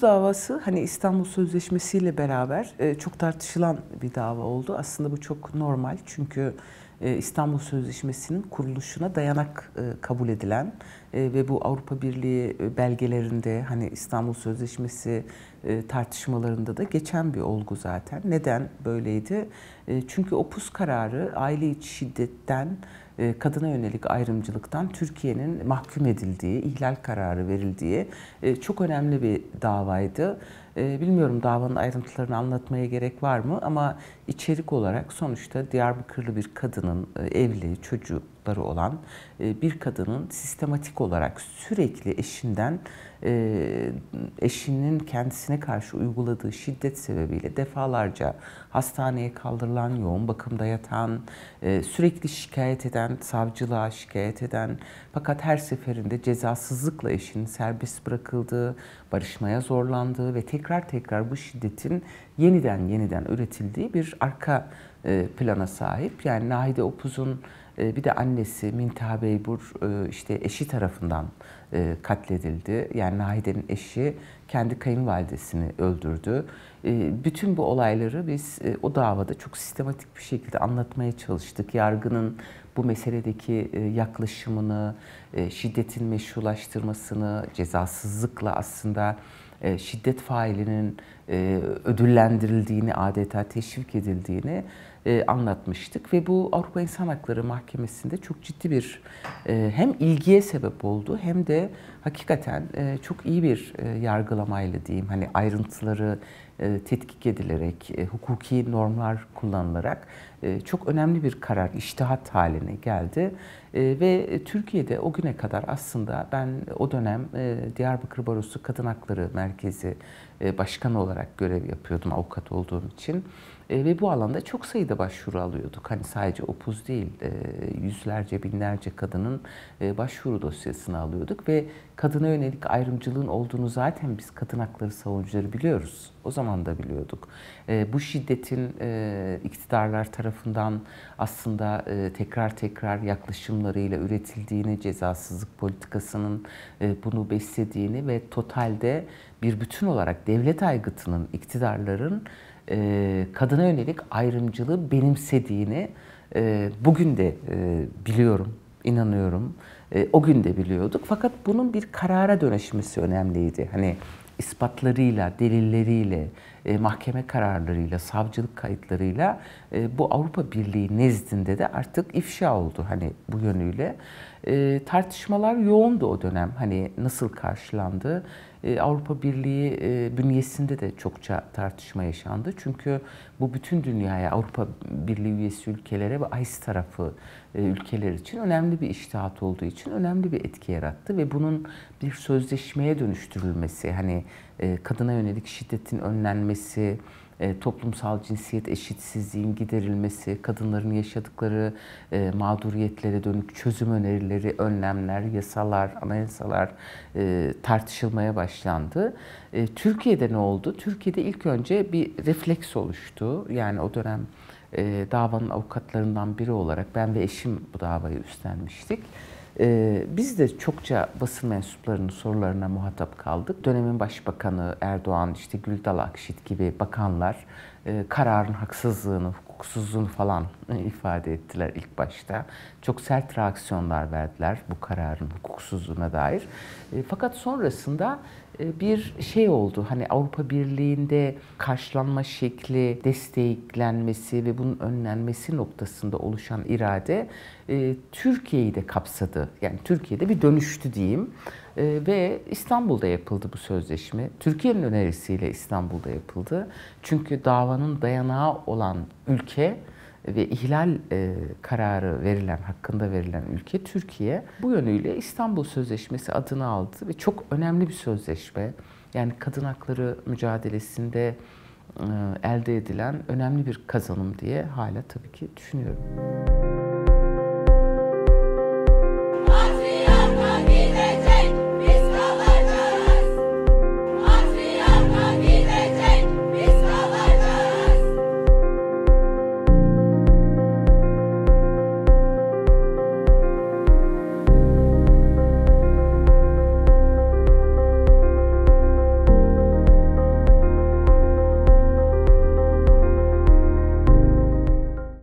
Opus davası hani İstanbul Sözleşmesi ile beraber e, çok tartışılan bir dava oldu. Aslında bu çok normal çünkü e, İstanbul Sözleşmesi'nin kuruluşuna dayanak e, kabul edilen ve bu Avrupa Birliği belgelerinde hani İstanbul Sözleşmesi tartışmalarında da geçen bir olgu zaten. Neden böyleydi? Çünkü Opus kararı aile içi şiddetten e, kadına yönelik ayrımcılıktan Türkiye'nin mahkum edildiği, ihlal kararı verildiği e, çok önemli bir davaydı. E, bilmiyorum davanın ayrıntılarını anlatmaya gerek var mı ama içerik olarak sonuçta Diyarbakırlı bir kadının evli, çocukları olan bir kadının sistematik olarak sürekli eşinden eşinin kendisine karşı uyguladığı şiddet sebebiyle defalarca hastaneye kaldırılan, yoğun bakımda yatan, sürekli şikayet eden, savcılığa şikayet eden fakat her seferinde cezasızlıkla eşinin serbest bırakıldığı, barışmaya zorlandığı ve tekrar tekrar bu şiddetin yeniden yeniden üretildiği bir arka plana sahip. Yani Nahide Opuz'un bir de annesi Mintaha Beybur işte eşi tarafından e, katledildi. Yani Nahide'nin eşi kendi kayınvalidesini öldürdü. E, bütün bu olayları biz e, o davada çok sistematik bir şekilde anlatmaya çalıştık. Yargının bu meseledeki yaklaşımını, şiddetin meşrulaştırmasını, cezasızlıkla aslında şiddet failinin ödüllendirildiğini, adeta teşvik edildiğini e, anlatmıştık ve bu Avrupa İnsan Hakları Mahkemesi'nde çok ciddi bir e, hem ilgiye sebep oldu hem de hakikaten e, çok iyi bir e, yargılamayla diyeyim hani ayrıntıları e, tetkik edilerek, e, hukuki normlar kullanılarak e, çok önemli bir karar, iştihat haline geldi. Ve Türkiye'de o güne kadar aslında ben o dönem Diyarbakır Barosu Kadın Hakları Merkezi Başkanı olarak görev yapıyordum avukat olduğum için. Ve bu alanda çok sayıda başvuru alıyorduk. Hani sadece opuz değil, yüzlerce, binlerce kadının başvuru dosyasını alıyorduk. Ve kadına yönelik ayrımcılığın olduğunu zaten biz kadın hakları savunucuları biliyoruz. O zaman da biliyorduk. Bu şiddetin iktidarlar tarafından aslında tekrar tekrar yaklaşımlarıyla üretildiğini, cezasızlık politikasının bunu beslediğini ve totalde bir bütün olarak devlet aygıtının, iktidarların e, kadına yönelik ayrımcılığı benimsediğini e, bugün de e, biliyorum, inanıyorum. E, o gün de biliyorduk. Fakat bunun bir karara dönüşmesi önemliydi. Hani ispatlarıyla, delilleriyle, e, mahkeme kararlarıyla, savcılık kayıtlarıyla e, bu Avrupa Birliği nezdinde de artık ifşa oldu hani bu yönüyle. E, tartışmalar yoğundu o dönem. Hani nasıl karşılandı? E, Avrupa Birliği e, bünyesinde de çokça tartışma yaşandı. Çünkü bu bütün dünyaya, Avrupa Birliği üyesi ülkelere ve AIS tarafı e, ülkeler için önemli bir iştihat olduğu için önemli bir etki yarattı ve bunun bir sözleşmeye dönüştürülmesi, hani kadına yönelik şiddetin önlenmesi, e, toplumsal cinsiyet eşitsizliğin giderilmesi, kadınların yaşadıkları e, mağduriyetlere dönük çözüm önerileri, önlemler, yasalar, anayasalar e, tartışılmaya başlandı. Türkiye'de ne oldu? Türkiye'de ilk önce bir refleks oluştu. Yani o dönem davanın avukatlarından biri olarak ben ve eşim bu davayı üstlenmiştik. Ee, biz de çokça basın mensuplarının sorularına muhatap kaldık. Dönemin Başbakanı Erdoğan, işte Güldal Akşit gibi bakanlar e, kararın haksızlığını, hukuksuzluğunu falan ifade ettiler ilk başta. Çok sert reaksiyonlar verdiler bu kararın hukuksuzluğuna dair. E, fakat sonrasında bir şey oldu. Hani Avrupa Birliği'nde karşılanma şekli, desteklenmesi ve bunun önlenmesi noktasında oluşan irade e, Türkiye'yi de kapsadı. Yani Türkiye'de bir dönüştü diyeyim. E, ve İstanbul'da yapıldı bu sözleşme. Türkiye'nin önerisiyle İstanbul'da yapıldı. Çünkü davanın dayanağı olan ülke ve ihlal e, kararı verilen, hakkında verilen ülke Türkiye. Bu yönüyle İstanbul Sözleşmesi adını aldı ve çok önemli bir sözleşme. Yani kadın hakları mücadelesinde e, elde edilen önemli bir kazanım diye hala tabii ki düşünüyorum.